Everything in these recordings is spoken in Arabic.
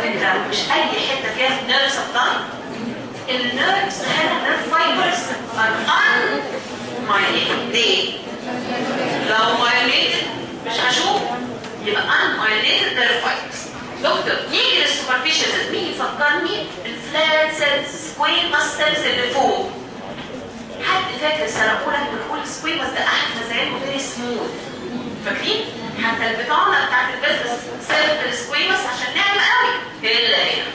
مش أي حتة فيها nerve supply ال nerves هنا nerve fibers are un ليه؟ لو myelinated مش هشوف. يبقى unmyelinated nerve fibers دكتور نيجي لل superficial مين يفكرني؟ ال flat cells squamous cells اللي فوق. حد فاكر سنه اولى بنقول squamous ده احد مزاياه very smooth فاكرين حتى البطانه بتاعت البيزنس سيلف السكويمس عشان نعمل قوي هي اللي هنا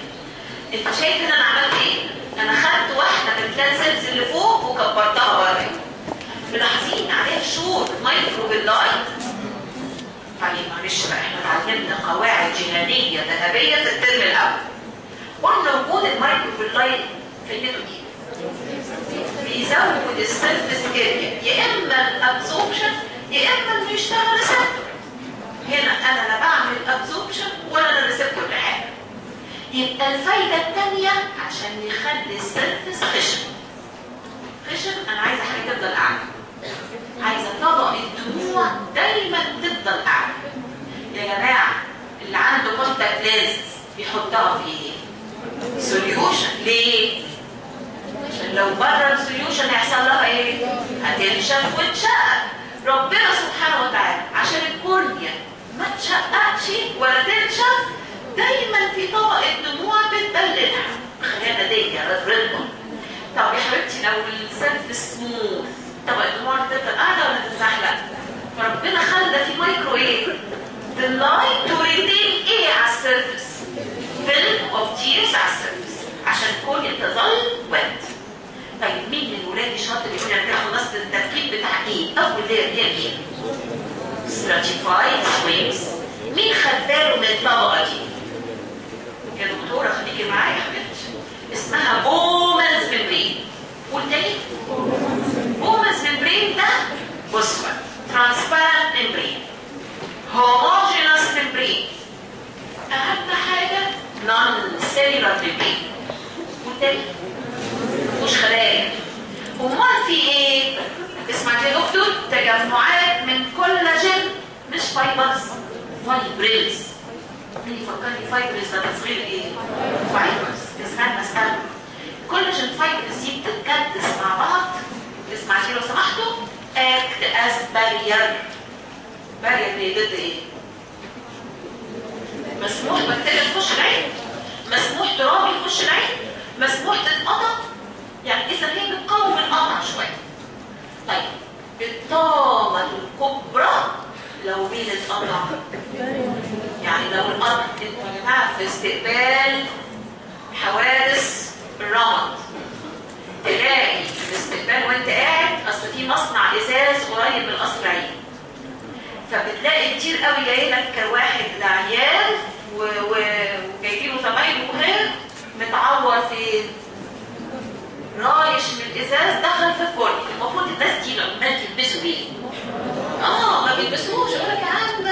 انت شايف هنا أنا عملت إيه؟ أنا خدت واحدة من الفلات سيلز اللي فوق وكبرتها بره. ملاحظين عليها شور مايكرو باللايت طيب معلش بقى إحنا اتعلمنا قواعد جهاديه ذهبية في الترم الأول. قلنا وجود المايكرو باللايت فايدته إيه؟ بيزود السيرفس اريا يا إما الابزوربشن يا اما إنه يشتغل receptor هنا أنا لا بعمل absorption ولا أنا receptor لحاجه يبقى الفايدة الثانية عشان يخلي ال surface خشن خشن أنا عايزة حاجة تفضل قاعدة عايزة طبقة الدموع دايما تفضل قاعدة يا جماعة اللي عنده contact lens بيحطها في إيه؟ solution ليه؟ عشان لو بره ال solution هيحصل لها إيه؟ هتنشف وتشقق ربنا سبحانه وتعالى عشان ال cornea ما تشققش ولا تنشف دايما في طبقه دموع بتدللها خليها دي رضا طب يا حبيبتي لو ال surface smooth طبقه الدموع تفضل قاعدة ولا تتزحلق؟ فربنا خلى في مايكرو إيه؟ villi to retain إيه على ال surface؟ film of tears على ال surface عشان ال cornea تظل wet طيب مين من ولادي شاطر يقول أنا خلصت التركيب بتاع إيه؟ اول layer هي إيه؟ stratified squamous مين خد باله من الطبقة دي؟ يا دكتورة خليكي معايا يا حبيبتي. اسمها Bowman's membrane قول تاني. Bowman's membrane ده بص بقى transparent membrane homogeneous membrane أهم حاجة non-cellular membrane قول تاني. مش خلايا. امال في إيه اسمع يا دكتور تجمعات من كولاجين مش fibers fibrils. مين يفكرني fibers؟ ده تصغير إيه؟ fibers. استنى استنى. collagen fibers دي بتتكدس مع بعض. اسمع لو سمحتوا. act as barrier بارير دي ضد إيه؟ مسموح بكتيريا تخش العين؟ مسموح تراب يخش العين؟ مسموح تتقطع يعني إذا هي بتقاوم القطع شوية طيب الطامه الكبرى لو مين اتقطع يعني لو القطع انت في استقبال حوادث الرمد تلاقي في استقبال وانت قاعد أصل في مصنع إزاز قريب من قصر العين فبتلاقي كتير قوي جاي لك واحد عيان وجايبينه زمايله مهم متعور في رايش من الإزاز دخل في الكورنيا المفروض الناس دي لما تلبسوا إيه؟ آه ما بيلبسوش يقول لك يا عم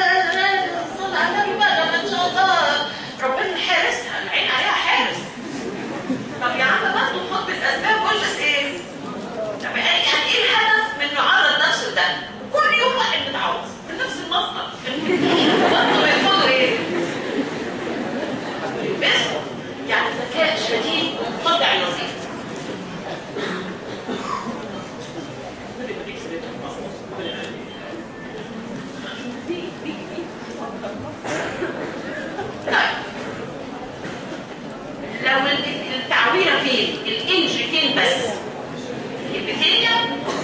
صلى على النبي إن شاء الله ربنا حارسها العين عليها حارس طب يا عم برضه خد بالاسباب والبس إيه؟ طب يعني إيه الهدف من انه عرض نفسه ده؟ كل يوم واحد متعوض في نفس المصنع برضه بيقولوا إيه؟ بس يعني ذكاء شديد منقطع الوظيفه لو التعويره فين ال injury فين بس ال epithelium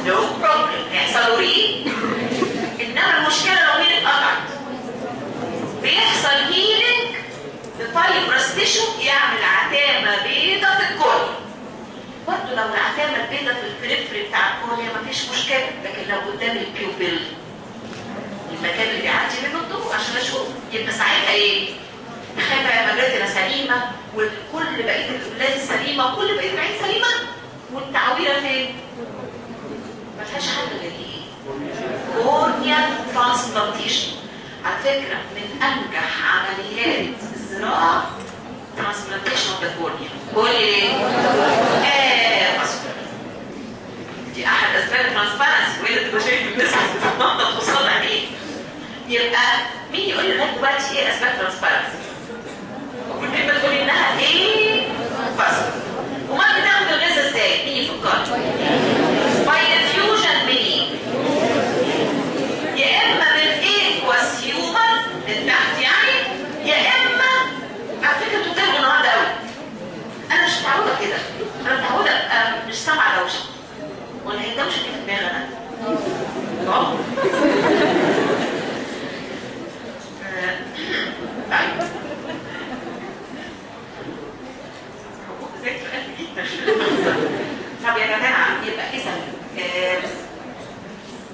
no problem هيحصل re انما المشكلة لو مين اتقطعت بيحصل healing ل fibrous tissue يعمل عتامة بيضة في ال cornea برضه لو العتامه البيضه في ال periphery بتاع ال cornea مفيش مشكلة لكن لو قدام ال pupil المكان اللي بيعدي منه الضوء عشان أشوف يبقى ساعتها إيه؟ خايفه مجرتنا سليمة وكل بقية الأولاد سليمة وكل بقية العين سليمة والتعويرة فين؟ ملهاش حل غير إيه؟ كورنيال ترانسبلانتيشن على فكرة من أنجح عمليات الزراعة ترانسبلانتيشن اوف ذا دي احد اسباب الترانسبلانس وهي شايف الناس توصل إيه يبقى مين يقول دلوقتي إيه اسباب الترانسبلانس؟ والكلمة تقول انها إيه؟ فصل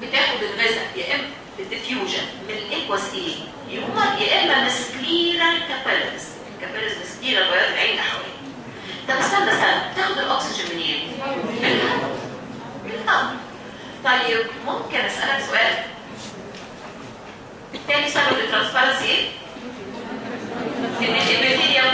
بتاخد الغذاء يا إما الديفيوجن من الاكواس هيومر يا إما مسكيرا سكليرال كابيلز مسكيرا سكليرال العين حواليه طب استنى استنى تاخد الأكسجين منين؟ من الهواء طيب ممكن أسألك سؤال؟ تاني سبب الترانسبرنسي إيه؟ ان البكتيريا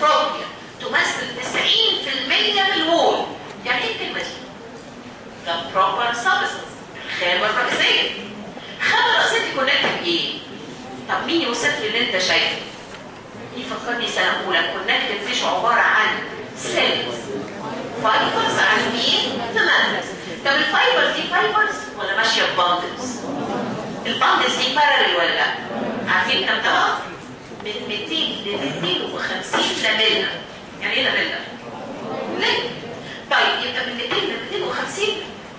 substantia propria تمثل 90% من ال wall يعني إيه الكلمة دي؟ ده proper substance الخامه الرئيسيه الخامه الرئيسيه دي connective إيه؟ طب مين يوصف لي اللي أنت شايفه؟ يفكرني سنة أولى connective مش عبارة عن cells fibers عن مين؟ تمام طب ال fibers دي fibers ولا ماشية ب bundles؟ ال bundles دي parallel ولا لا؟ عارفين كم طبقه؟ من 200 ل 250 lamella يعني إيه lamella؟ طيب يبقى من 200 ل 250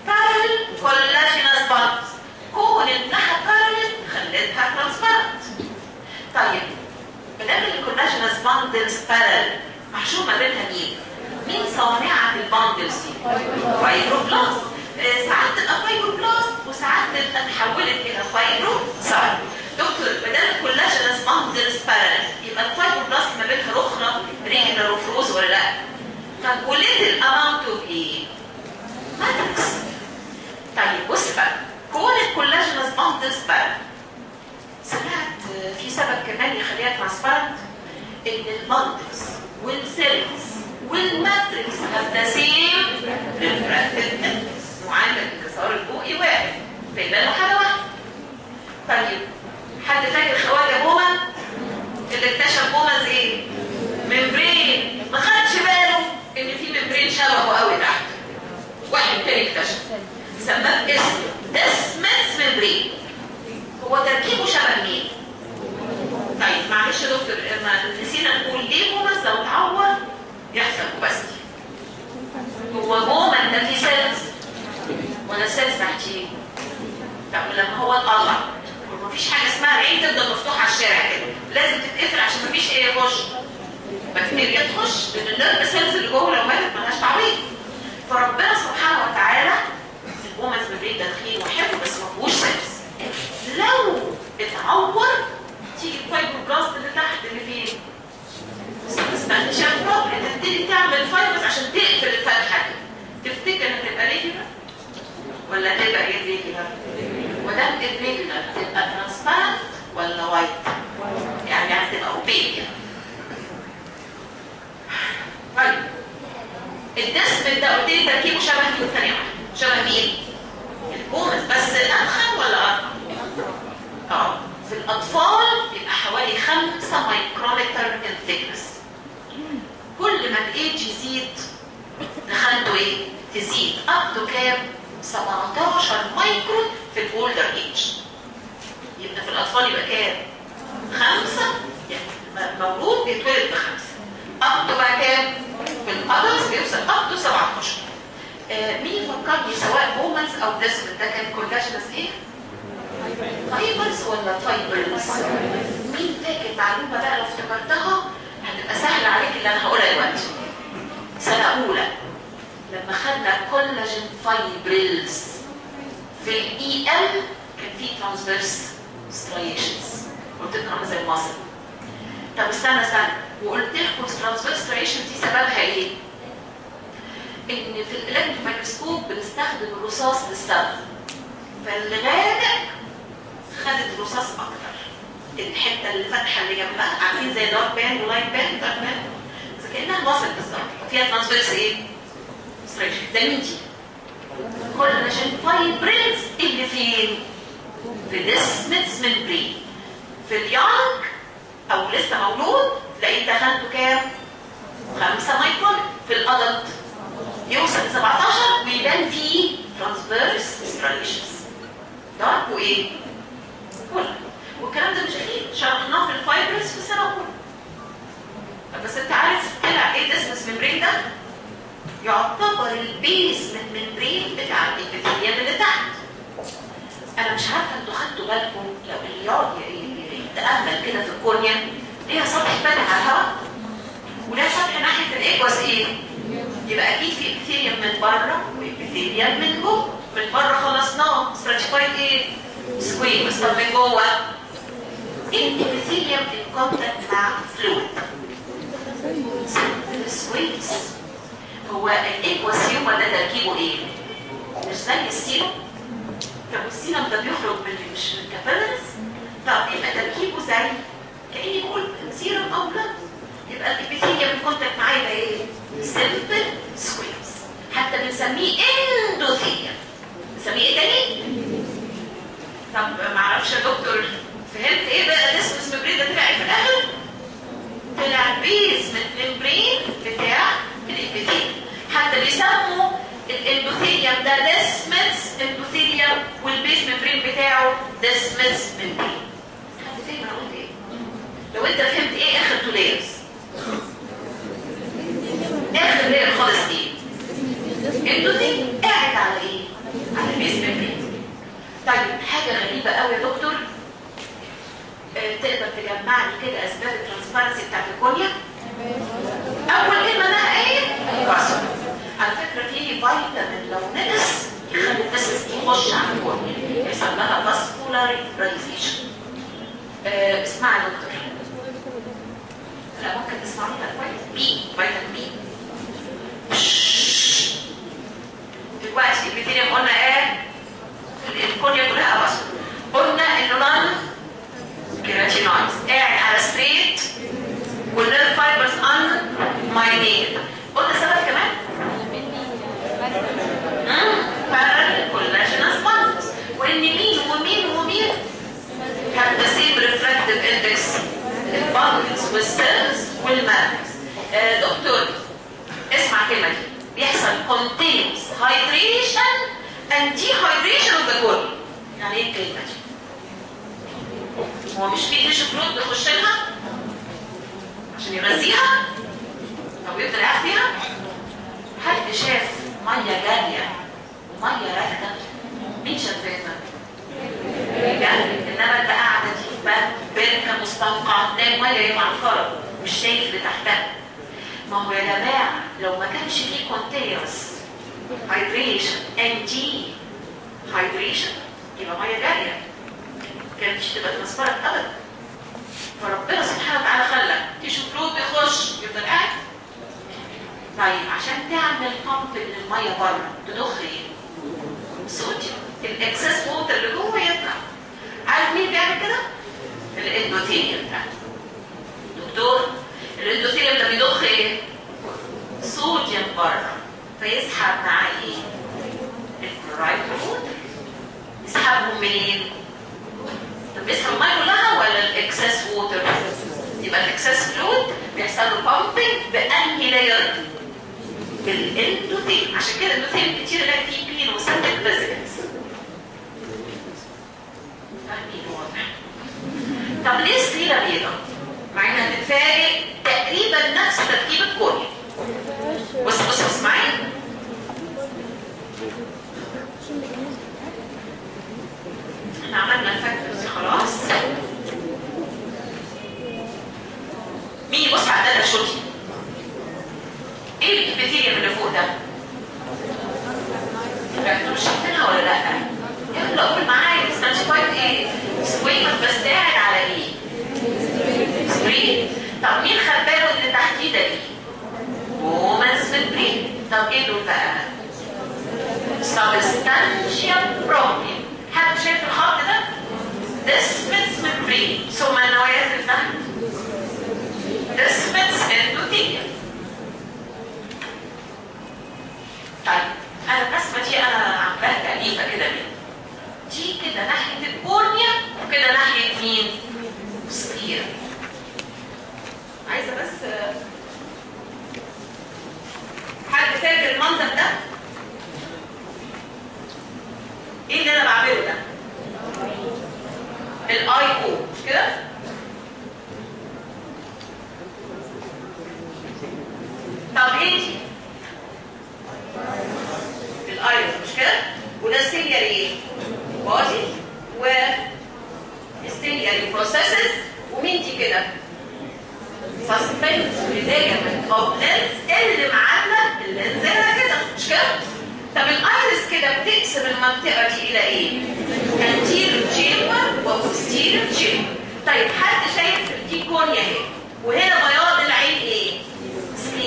parallel collagenous bundles كون انها parallel خليتها transparent طيب بدل ال collagenous bundles parallel محشور ما بينها مين؟ مين صانعة ال bundles دي؟ fibroblast آه، ساعات تبقى fibroblast وساعات تبقى اتحولت إلى fibrocyte دكتور بدل ال collagenous bundles parallel يبقى ال fibroblast ما بينها رخرة regular in rows ولا لا؟ طب و little amount of إيه؟ matrix طيب بص بقى كون ال collagenous bundles parallel سمعت آه، في سبب كمان يخليها transparent إن ال bundles وال cells وال matrix have the same refractive index معامل انكسار الضوئي واحد. فيبقى له حاجة واحدة. طيب حد فاكر خواجة Bowman اللي اكتشف Bowman's إيه؟ membrane. ما خدش باله إن في membrane شبهه قوي تحت. واحد تاني اكتشف. سماه اسمه Descemet's membrane. هو تركيبه شبه مين؟ طيب معلش يا دكتور نسينا نقول ليه Bowman's لو اتعور يحصل opacity هو Bowman ده فيه cells ولا cells تحتيه؟ طب لما هو اتقطع مفيش حاجة اسمها عين تفضل مفتوحة على الشارع كده. لازم تتقفل عشان مفيش إيه يخش بكتيريا تخش لأن ال nerve cells اللي جوه لو ماتت ملهاش تعويض فربنا سبحانه وتعالى ال Bowman's membrane ده تخين وحلو بس ما فيهوش cells لو اتعور تيجي ال fibroblast اللي تحت اللي فين؟ substantia propria تبتدي تعمل fibers عشان تقفل الفتحه دي تفتكر هتبقى regular ولا تبقى irregular؟ ودام irregular تبقى transparent ولا white؟ يعني هتبقى opaque طيب ال Descemet's ده قلت لي تركيبه شبه مين ثانية واحدة شبه مين؟ ال Bowman's بس ادخن ولا أرق؟ آه في الاطفال بيبقى حوالي 5 micrometer in thickness كل ما الايدج يزيد تخنته إيه؟ تزيد up to كام؟ 17 مايكرون في ال older age يبقى في الاطفال يبقى كام؟ خمسة يعني مولود بيتولد بخمسة up to بقى كام؟ في ال adults بيوصل up to 17 آه مين يفكرني سواء Bowman's أو Descemet's ده كان collagenous إيه؟ fibers ولا fibrils؟ مين فاكر معلومه بقى لو افتكرتها هتبقى سهله عليك اللي أنا هقولها دلوقتي. سنة أولى لما خدنا collagen fibrils في ال EM كان في transverse striations قلت لكم زي ال muscle طب استنى استنى. وقلت لكم ال transverse striation دي سببها إيه؟ إن في ال electron microscope بنستخدم الرصاص للسبب. فالغالب خدت الرصاص أكتر. الحتة اللي فاتحة اللي جنبها عارفين زي dark band و light band dark band بس كأنها muscle بالظبط فيها transverse إيه؟ striation ده مين دي؟ collagen fibrils اللي فين؟ في Descemet's membrane في ال young أو لسه مولود تلاقيه تخنته كام؟ 5 مايكرون في ال adult يوصل ل 17 ويبان فيه transverse striations dark وايه؟ كله والكلام ده مش أكيد شرحناه في ال fibers في سنة أولى بس انت عارف طلع إيه Descemet's membrane ده؟ يعتبر ال basement membrane بتاع ال epithelium اللي تحت. أنا مش عارفة أنتوا خدتوا بالكم يقعد يتامل كده في ال cornea. ليها سطح فاتح على الهواء ولها سطح ناحية ال aqueous إيه؟ يبقى أكيد في epithelium من بره و epithelium من جوه. من بره خلصناه. stratified إيه؟ squamous طب من جوه ال epithelium in contact مع fluid هو ال aqueous هو ده تركيبه إيه؟ مش زي السيروم طب السيروم ده بيخرج من مش من ال capillaries طب يبقى تركيبه زي كأني يقول سيروم أو blood يبقى ال epithelium contact معاه يبقى إيه؟ simple squamous حتى بنسميه endothelium بنسميه إيه تاني؟ طب معرفش يا دكتور فهمت إيه بقى ال Descemet's membrane ده طلع إيه في الآخر؟ طلع ال basement membrane بتاع ال epithelium حتى بيسموا ال endothelium ده Descemet's endothelium وال basement membrane بتاعه Descemet's membrane حد فاهم أنا قلت إيه؟ لو أنت فهمت إيه آخر two layers آخر layer خالص إيه؟ endothelium قاعد على إيه؟ على ال basement membrane طيب حاجة غريبة قوي يا دكتور تقدر تجمع لي كده أسباب ال transparency بتاعت ال cornea أول كلمة ده إيه؟ كسر على فكرة في فيتامين لو نقص يخلي الجسم يخش على ال cornea يحصل لها vascularization آه اسمعي يا دكتور. لا ممكن تسمعوني بقى كويس. بي فيتامين بي دلوقتي ال epithelium قلنا إيه؟ ال cornea كلها بس قلنا إنه non-keratinized قاعد على straight وال nerve fibers unmyelinated قلنا سبب كمان collagenous bonds وان مين ومين ومين have the same refractive index ال bonds وال cells وال matrix آه دكتور اسمع الكلمة دي. بيحصل continuous hydration and dehydration of the body يعني إيه الكلمة دي؟ هو مش في tissue fluid بيخش لها عشان يغذيها أو يفضل قاعد حد شاف ميه جاريه وميه راكده مين شافها يعني انما انت قاعدة دي بركه مستنقعه تلاقي الميه إيه معكره مش شايف اللي تحتها ما هو يا جماعة لو ما كانش فيه continuous hydration and de hydration يبقى ميه جاريه كانتش تبقى transparent ابدا فربنا سبحانه وتعالى خلى tissue fluid يخش يفضل قاعد طيب عشان تعمل pump للميه بره تضخ إيه؟ صوديوم ال excess water اللي جوه يطلع عارف مين بيعمل كده؟ ال endothelium دكتور ال endothelium ده بيضخ إيه؟ صوديوم بره فيسحب معاه إيه؟ ال chloride water يسحبهم منين؟ طب بيسحب المية كلها ولا ال excess water؟ يبقى ال excess fluid بيحصل له pumping بأنهي layer؟ بال endothelium عشان كده ال endothelium كتير pinocytotic vesicles فاهمين واضح طب ليه sclera بيضاء؟ مع إنها تتفاجئ تقريبا نفس تركيب ال cornea بص بص بص معايا إحنا عملنا ال factors خلاص مين يبص على ال data show دي إيه ال epithelium اللي فوق ده؟ أنتوا مش شايفينها ولا لا؟ يلا قول معايا stratified إيه؟ squamous بس قاعد على إيه؟ straight طب مين خد باله اللي تحتيه ده إيه؟ Bowman's membrane طب إيه دول بقى؟ substantia propria حد شايف الخط ده؟ Descemet's membrane ثم النوايا اللي تحت Descemet's endothelium طيب أنا الرسمه دي أنا عاملاها تاليفه كده مني دي كده ناحيه ال cornea وكده ناحيه مين؟ sclera عايزه بس حد فاكر المنظر ده؟ إيه اللي أنا بعمله ده؟ الاي أو مش كده؟ طب؟ ال iris مش كده؟ وده ال ciliary إيه؟ body و ال ciliary ciliary processes ومين دي كده؟ suspensory ligament of lens اللي معلق ال lens كده مش كده؟ طب ال iris كده بتقسم المنطقة دي إلى إيه؟ anterior chamber وposterior chamber. طيب حد شايف دي cornea اهي وهنا بياض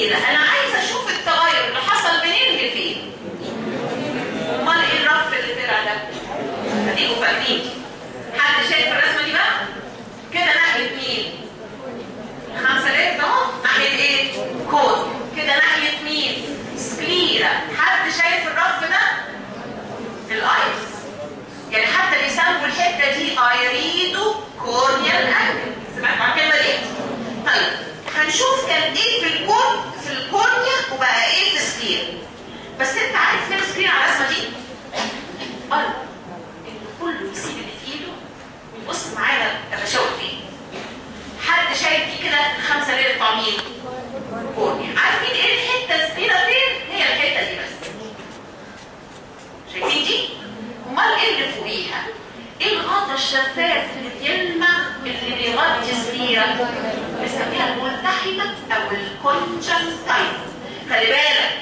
sclera أنا عايزة أشوف التغير اللي حصل منين لفين أمال إيه الرف اللي طلع ده؟ أديكوا فاهمين. حد شايف الرسمة دي بقى؟ كده ناحيه مين؟ خمسة لتر أهو. ناحية إيه؟ cornea كده ناحية مين؟ sclera حد شايف الرف ده؟ ال iris يعني حتى بيسموا الحتة دي irido-corneal angle سمعت عن الكلمة دي؟ طيب. هنشوف كان إيه في الكون في الكورنيا وبقى إيه في سكليرا بس أنت عارف فين سكليرا على الرسمة دي؟ قرب إن كله يسيب اللي في إيده ويبص معانا بشاور فيه حد شايف دي كده خمسة ليلة بتوع مين؟ كورنيا عارفين إيه الحتة السبيرة فين؟ هي الحتة دي بس شايفين دي؟ أمال إيه اللي فوقيها؟ إيه الغطا الشفاف اللي بيلمع اللي بيغطي ال sclera؟ بنسميها الملتحمة أو ال conjunctiva خلي بالك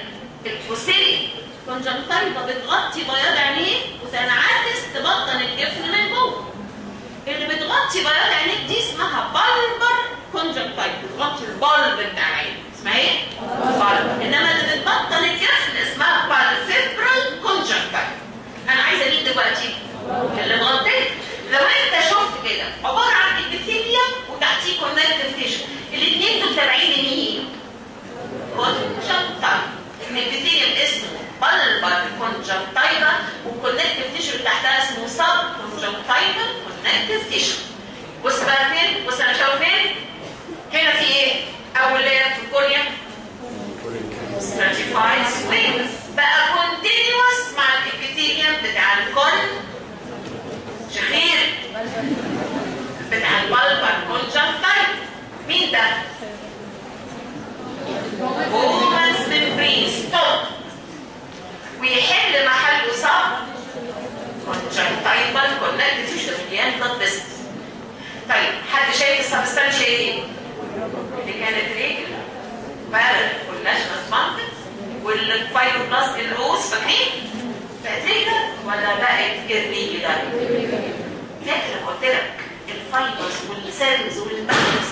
الفوسيلي conjunctiva بتغطي بياض عينيه وتنعكس تبطن الجفن من جوه. اللي بتغطي بياض عينيك دي اسمها bulbar conjunctiva بتغطي ال bulb بتاع العين اسمها إيه؟ bulbar إنما اللي بتبطن الجفن اسمها palpebral conjunctiva أنا عايزة مين دلوقتي؟ اللي مغطيه. لو أنت شفت كده. عبارة عن epithelium وتحتيه connective tissue الاثنين دول تابعين لمين؟ conjunctiva ال epithelium اسمه bulbar conjunctiva وال connective tissue تحتها اسمه sub conjunctiva connective tissue بص بقى فين بص أنا شايف فين هنا في إيه؟ اول layer في ال cornea stratified swings بقى continuous مع الابيثيليوم بتاع الكون. شخير بتاع البلبر كونجكتايف ده بومنس ممبرين ستوب ويحل محله صعب كونجكتايفال كونكتيف تيشو مليان بلاد فيسلز طيب حد شايف السبستانشيا إيه اللي كانت رجل بلد والناشونال مانتس والفايبروبلاست الروز فاكرين بقت رجل ولا بقت جرنيه ده فاكر لما قلت لك الفايبرز والسيلز والمانتس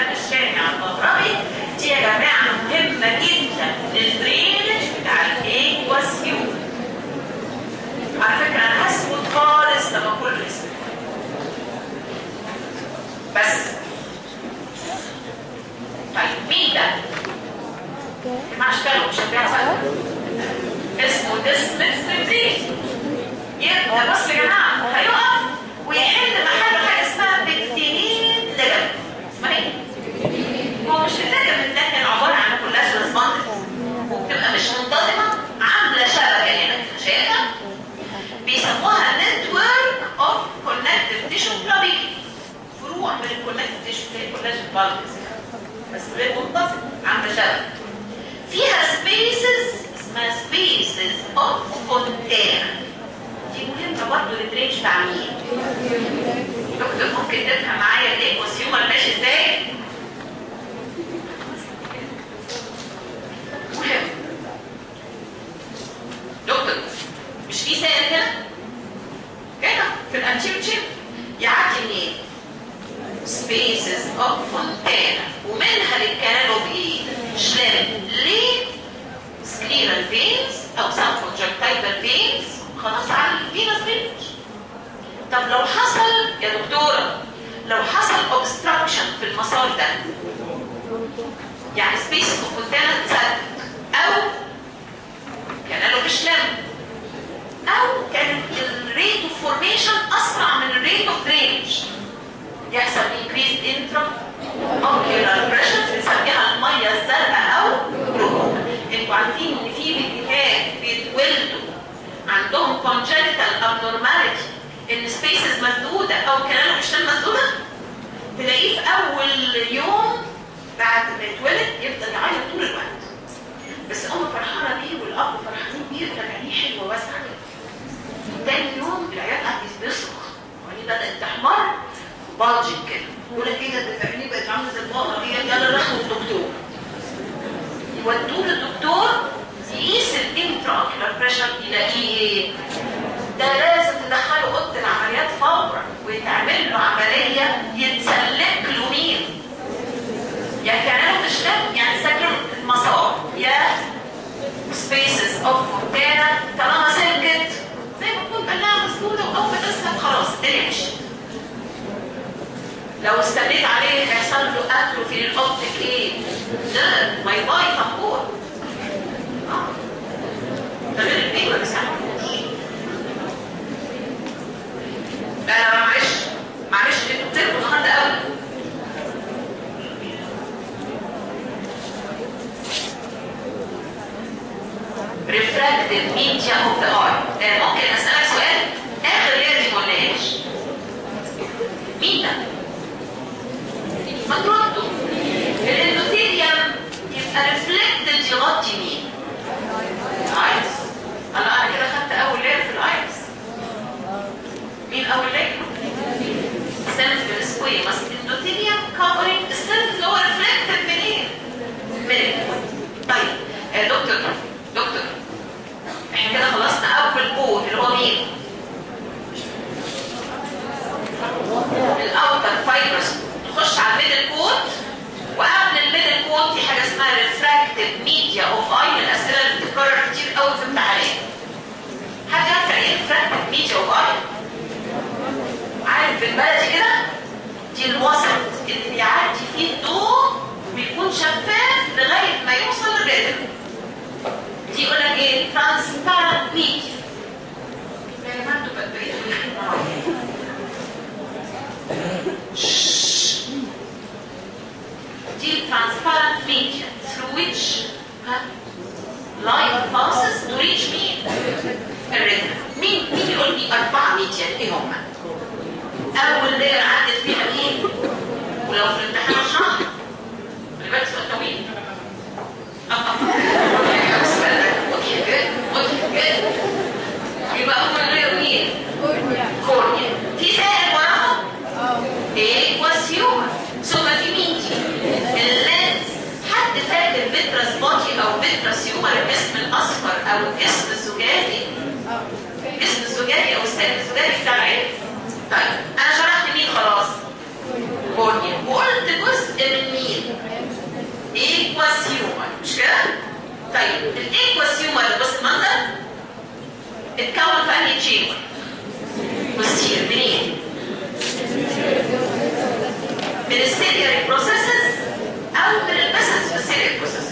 شلام الشارع المغربي دي يا جماعة مهمة جدا للدرينج بتاع الايكواس كيو على فكرة أنا هسكت خالص لما يسكت بس. طيب مين ده؟ مع أشكاله مش هتلاقيها اسمه ديسمس ممبرين يبقى بص يا جماعة هيقف ويحل محله حاجة اسمها pectinate ligament اسمها إيه؟ هو مش ال ligament ده كان عباره عن collagenous bundle وبتبقى مش منتظمه عامله شبكه هنا شايفها؟ بيسموها network of connective tissue trabeculae فروع من ال connective tissue زي ال collagen bundles بس غير منتظم عامله شبكه فيها spaces اسمها spaces of Fontana دي مهمة برضه لل drainage بتاع مين؟ دكتور ممكن تفهم معايا ال aqueous humor ماشي إزاي؟ مهم دكتور مش في سائل هنا؟ هنا في ال anterior chamber يعدي منين؟ spaces of Fontana ومنها لل canal of إيه؟ Schlemm ليه؟ scleral veins أو subconjunctival veins خلاص على ال venous drainage طب لو حصل يا دكتوره لو حصل obstruction في المسار ده يعني spaces of Fontana اتسد أو canal of Schlemm أو كان ال rate of formation أسرع من ال rate of drainage يحصل increase intra ocular pressure بنسميها المية الزرقاء أو جلوكوما أنتوا عارفين ان في بيبيهات بيتولدوا. عندهم congenital abnormality. إن spaces مسدودة أو canal of Schlemm مسدودة. تلاقيه في أول يوم بعد ما يتولد يفضل يعيط طول الوقت. بس الام فرحانة بيه والأب فرحانين بيه وتجاريه حلوة واسعة. تاني يوم العيال قاعد يصرخ وبعدين يعني بدأت تحمر. bulging كده. يقول لك إيه ده؟ عينيه بقت عاملة زي البقره هي يلا ناخد الدكتور يودوه للدكتور يقيس ال intraocular pressure يلاقيه إيه؟ ده لازم تدخله أوضة العمليات فورا ويتعمل له عملية يتسلك له مين؟ يا canal of Schlemm يعني سكن المسار يا سبيسز اوف فونتانا طالما سلكت زي ما تكون بلاها مسدوده واول ما تسلك خلاص الدنيا مشيت لو استنيت عليه هيحصل له اتروفي للاوبتيك إيه؟ ده باي باي طنبور ده غير البيت ما بيساعدوش معلش معلش أنتوا بتركوا النهارده قوي. Refractive media of the eye آه ممكن أسألك سؤال آخر لازم ولا إيش مين ده؟ ما تردوا ال endothelium يبقى reflected يغطي مين ال iris أنا أنا كده خدت أول layer في ال iris مين أول layer simple squamous endothelium covering ال cells اللي هو reflected منين من طيب. يا دكتور دكتور. إحنا كده خلصنا أول coat اللي هو مين؟ ال outer fibrous نخش على ال middle coat. وقبل ال middle coat في حاجة اسمها refractive media of eye من الأسئلة اللي بتتكرر كتير قوي في الامتحانات حد يعرف يعني إيه refractive media of eye عارف بالبلدي كده؟ دي الوسط اللي بيعدي فيه الضوء وبيكون شفاف لغاية ما يوصل لل retina. دي يقول لك إيه؟ transparent media يا جماعة أنتوا بقيتوا دي transparent media through which huh, light passes to reach مين؟ ال retina مين مين يقول لي أربعة ميديا إيه هم؟ أول ليلة عدت فيها مين؟ ولو في الامتحان شهر خلي بالك سؤال طويل مضحك جدا مضحك جدا يبقى أول ليلة مين؟ كورنيا في سائل وراهم؟ إيه وسيومة ثم في مين دي اللينز حد فاكر فيترس بودي أو الجسم الاصفر أو الجسم الزجاجي الجسم الزجاجي أو السائل الزجاجي بتاع العين طيب أنا شرحت مين خلاص cornea وقلت جزء من مين aqueous humor مش كده طيب ال aqueous humor بص المنظر اتكون في انهي chamber بصير منين من ال ciliary processes أو من البسنس في السيريال بروسيسز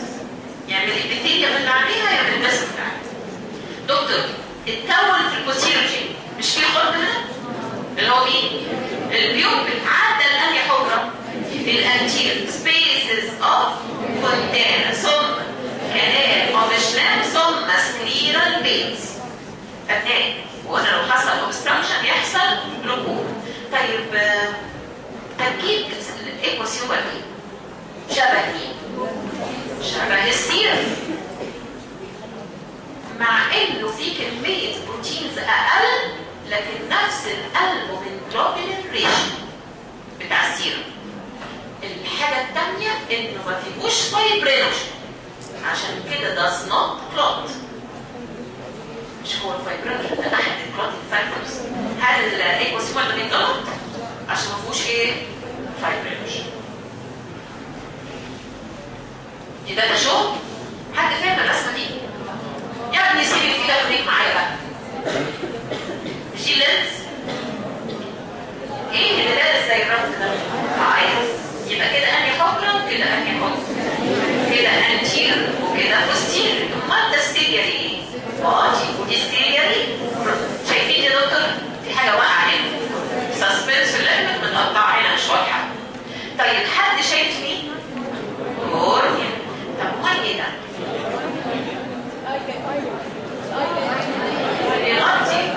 يعني من البكتيريا اللي عليها يا من البسنس اللي عليها دكتور اتكون في البوسيولوجي مش في خرد هنا اللي هو مين البيوبل عدى الانهي حجره الأنتير. سبيسز اوف فونتانا ثم كانال اوف شلام ثم سكليرال بيز فنان وقلنا لو حصل اوبستراكشن يحصل ركود طيب تركيب ال aqueous humor إيه؟ شبه مين شبه السيرم مع إنه في كمية proteins أقل لكن نفس ال albumin globulin ratio بتاع السيرم الحاجة الثانية انه ما فيهوش fibrinogen عشان كده does not clot. مش هو الفايبرينوجين ده أحد الكلوتين فاكتورز هل الايكوسيوم ده بيتغلط عشان ما فيهوش إيه فايبرينوجين يبقى ده شو حد فاهم الرسمه دي يا ابني سيبي في ده خليك معايا بقى مش دي لينز إيه اللي لابس زي الرف ده عايز يبقى كده انهي حجره وكده انهي حجره كده anterior وكده posterior امال ده ciliary إيه body ودي ciliary إيه شايفين يا دكتور في حاجة واقعه هنا ال suspensory ligament متقطع هنا مش واضحه طيب حد شايف مين cornea طب امال إيه ده بيغطي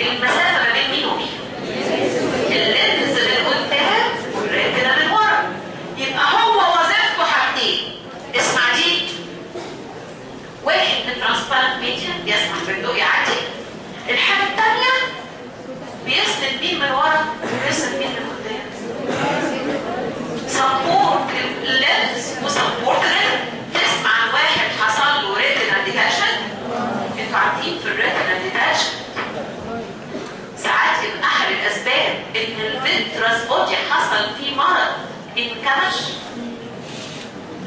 المسافه ما بين مين ومين ال lens من قدام وال retina من ورا يبقى هو وظيفته حاجتين اسمع دي واحد من transparent media بيسمح بالضوء يعدي الحاجة الثانية بيسند مين من ورا؟ وبيسند مين من قدام. support ال lens و support ال retina تسمع واحد حصل له retinal detachment أنتوا عارفين في ال retinal detachment ساعات يبقى أحد الأسباب إن ال vitreous body حصل فيه مرض انكمش.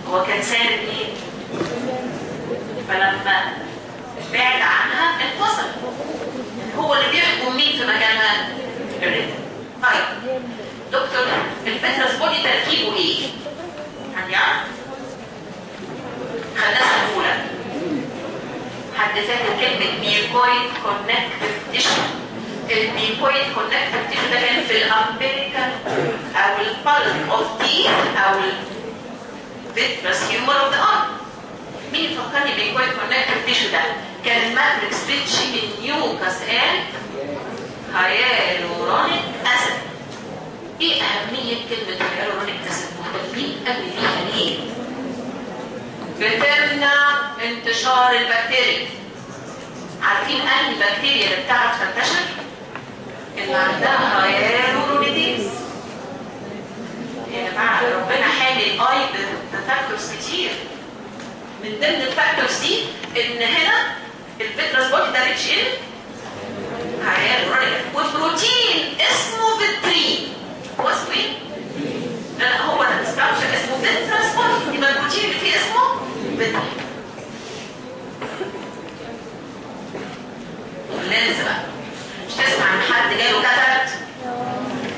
هو كان ساند إيه فلما بعد عنها انفصل هو اللي بيحكم مين في مكانها ال retina طيب دكتور ال vitreous body تركيبه إيه؟ هنعرف خلينا سهوله حد فاكر كلمة mucoid connective tissue ال mucoid connective tissue ده كان في ال umbilical أو ال pulp of teeth أو ال vitreous humor of the eye مين يفكرني بال mucoid connective tissue ده؟ كان ال matrix بتشي من mucus and hyaluronic acid إيه أهمية كلمة hyaluronic acid مهتمين قوي بيها ليه؟ بتمنع انتشار البكتيريا. عارفين أنهي بكتيريا اللي بتعرف تنتشر؟ اللي عندها hyaluronidase يا جماعة ربنا حامي ال eye ب factors كتير. من ضمن ال factors دي إن هنا ال vitreous body ده rich in وبروتين اسمه vitrein هو اسمه إيه؟ لا هو ده ال structure اسمه vitreous body يبقى البروتين اللي فيه اسمه vitrein ال lens بقى. مش تسمع ان حد جاله cataract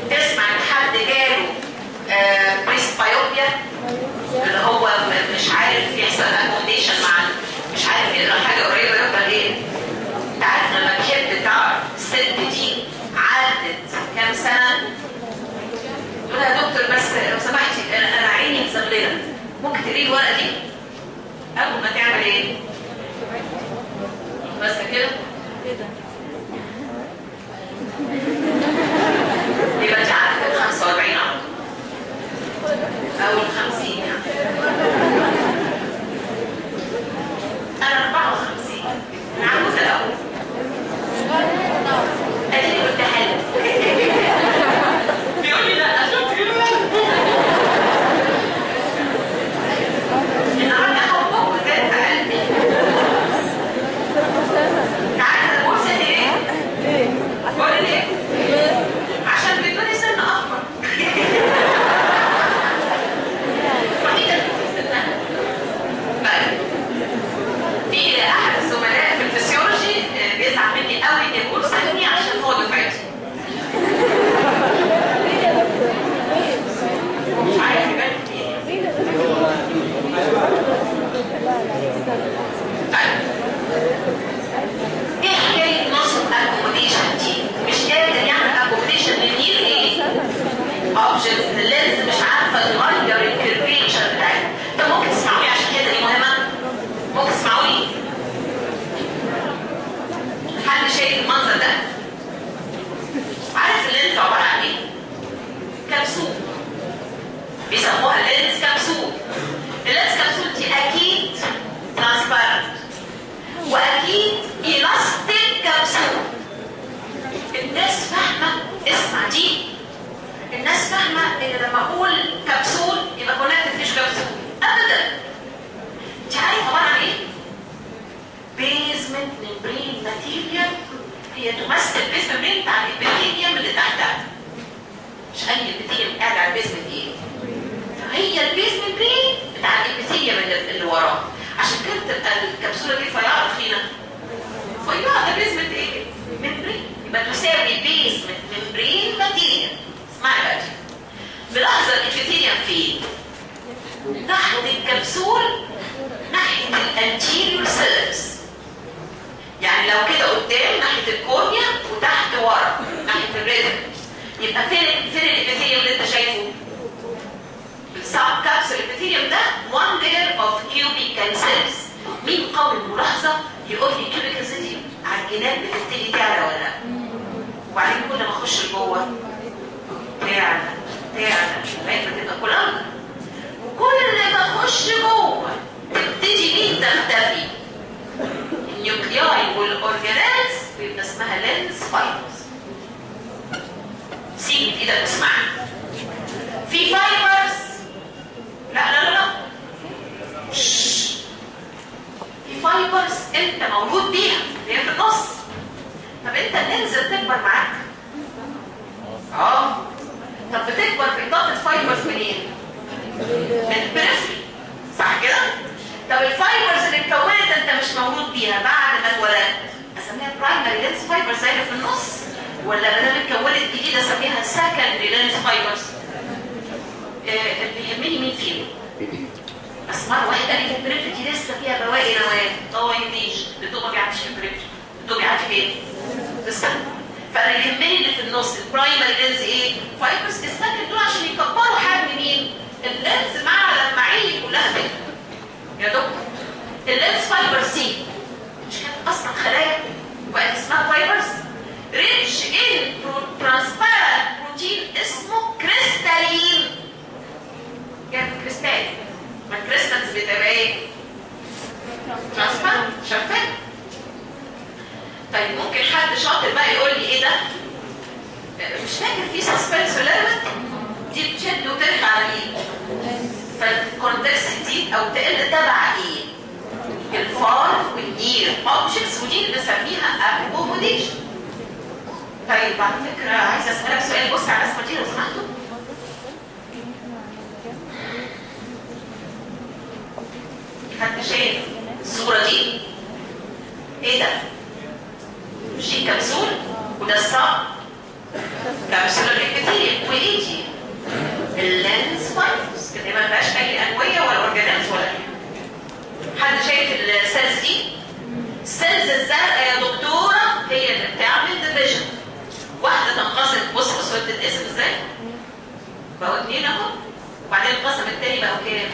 تسمع ان حد جاله آه presbyopia اللي هو مش عارف يحصل accommodation مع مش عارف يقرا حاجة قريبة يفضل إيه أنت عارف لما تحب تعرف الست دي عدت كام سنة؟ تقول يا دكتور بس لو سمحتي أنا أنا عيني مزغلله ممكن تقري الورقة دي؟ أول ما تعمل إيه؟ بس كده؟ يبقى هي تمثل membrane بتاع ال epithelium اللي تحتها مش أي epithelium قاعد على ال basement إيه هي ال basement membrane بتاع ال epithelium اللي, اللي وراه عشان كده تبقى الكبسولة دي رفيعه تخينه رفيعه ده basement إيه membrane. يبقى تساوي basement membrane material اسمعي بقى دي ملاحظه ال epithelium فين ناحية الكبسول ناحية ال anterior cells يعني لو كده قدام ناحية ال cornea وتحت ورا ناحية ال retina يبقى فين فين ال epithelium اللي انت شايفه؟ ال subcapsular epithelium ده one layer of cubical cells مين قوي الملاحظة؟ يقول لي cubical cells على الجناب بتبتدي تعلى ولا لأ. تخش لجوه تعلى تعلى لغاية ما تبقى columnar وكل ما تخش جوه تبتدي مين تختفي؟ ال nuclei وال organelles بيبقى اسمها lens fibers. سيب إيدك اسمعني في fibers. لا لا لا لا. في fibers انت مولود بيها هي في النص. طب انت ال lens بتكبر معاك؟ آه. طب بتكبر باضافه fibers منين؟ من ال periphery صح كده؟ طب ال fibers اللي اتكونت انت مش مولود بيها بعد ما اتولدت. أسميها primary lens fibers اللي في النص ولا دام اتكونت جديدة أسميها secondary lens fibers اللي يهمني مين فيهم؟ بس مره واحدة قال لي ال periphery دي لسه فيها بواقي نواه آه يديش الضوء ما بيعديش في ال periphery الضوء بيعدي فين؟ في فانا يهمني اللي في النص ال primary lens إيه؟ fibers ال secondary دول عشان يكبروا حجم مين؟ ال lens مع لمعيه كلها كده يا دكتور. ال lens fibers دي مش كانت أصلا خلايا وبقت اسمها fibers. rich in transparent protein اسمه crystallin. جاب كريستال. ما ال crystals بتبقى إيه؟ transparent. شفاف طيب ممكن حد شاطر بقى يقول لي إيه ده؟ مش فاكر في suspensory ولا دي بتشد وترجع على مين؟ فال convexity تزيد أو تقل تبع إيه؟ ال far وال near objects ودي اللي بنسميها accommodation طيب على فكرة عايزة أسألك سؤال بص على الرسمه دي لو سمحتوا حد شايف الصورة دي؟ إيه ده؟ مش دي كبسول وده ال subcapsular epithelium وإيه دي؟ ال lens fibers كده ما فيهاش أي انويه ولا organelles ولا حاجة. حد شايف ال cells دي؟ ال cells الزرقاء يا دكتورة هي اللي بتعمل division واحدة تنقسم بص بص بتتقسم إزاي؟ بقوا اتنين أهو وبعدين القسم التاني بقوا كام؟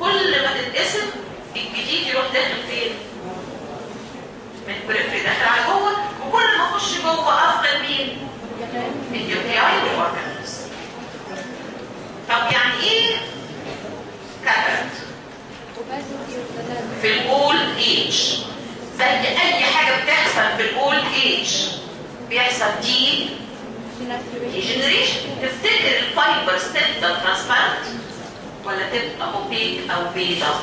كل ما تتقسم الجديد يروح داخل فين؟ من ال periphery داخل على جوه وكل ما أخش جوه افقد مين؟ ال nuclei وال organelles طب يعني إيه cataract في ال old age زي أي حاجة بتحصل في ال old age بيحصل دي degeneration تفتكر ال fibers تفضل transparent ولا تبقى opaque أو بيضة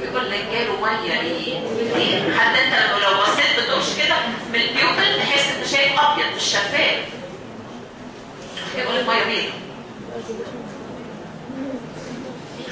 بيقول لك جاله ميه إيه؟ حتى أنت لو بصيت بتقولش كده من ال pupil تحس انت شايف أبيض مش شفاف يقول لك ميه بيضة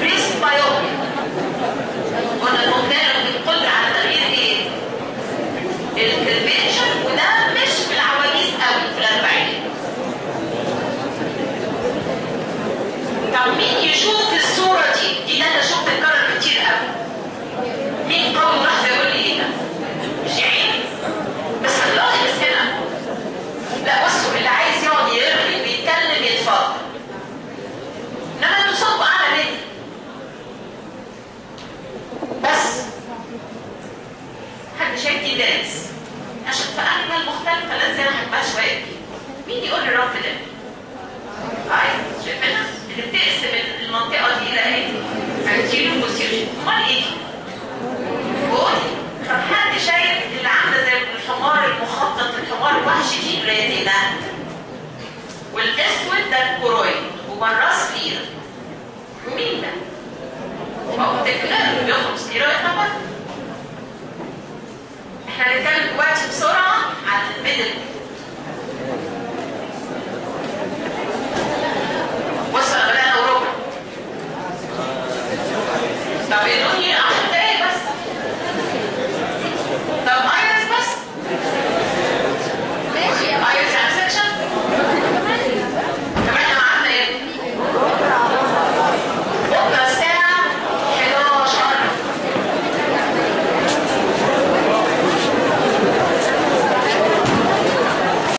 Please, my own.